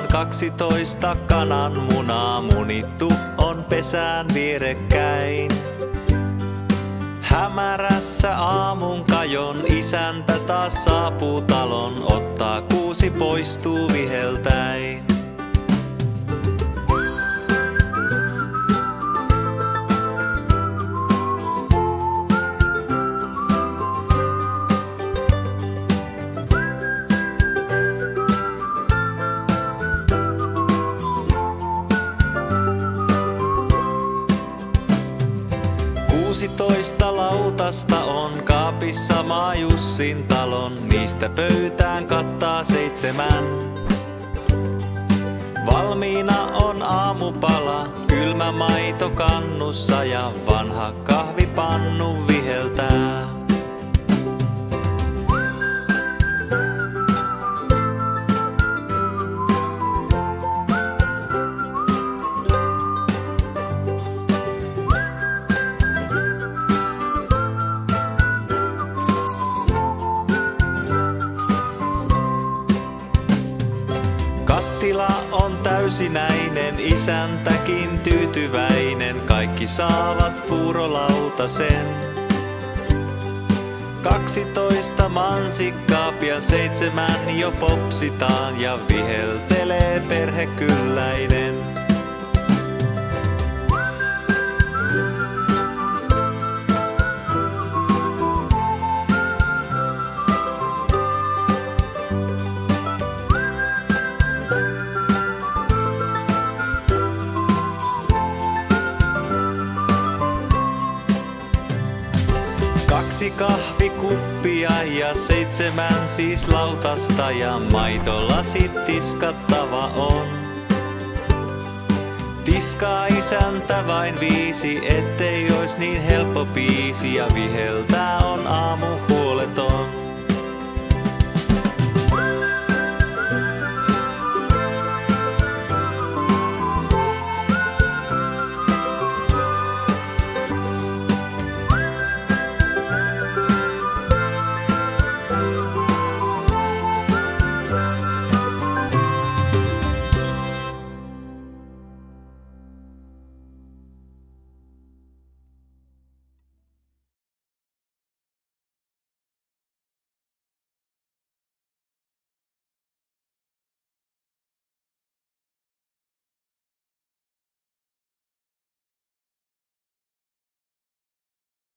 Kaksitoista kananmunaa munittu on pesään vierekkäin. Hämärässä aamun kajon isäntä taas saapuu talon, ottaa kuusi poistuu viheltäin. Kuusitoista lautasta on kaapissa Maajussin talon, niistä pöytään kattaa seitsemän. Valmiina on aamupala, kylmä maito kannussa ja vanha kahvipannu Kattila on täysinäinen, isäntäkin tyytyväinen, kaikki saavat puurolautasen. Kaksitoista mansikkaa, pian seitsemän jo popsitaan. Ja viheltelee perhe Kaksi kahvikuppia ja seitsemän siis lautasta ja maitolasit tiskattava on. Tiskaa isäntä vain viisi, ettei ois niin helppo biisi ja viheltää on aamu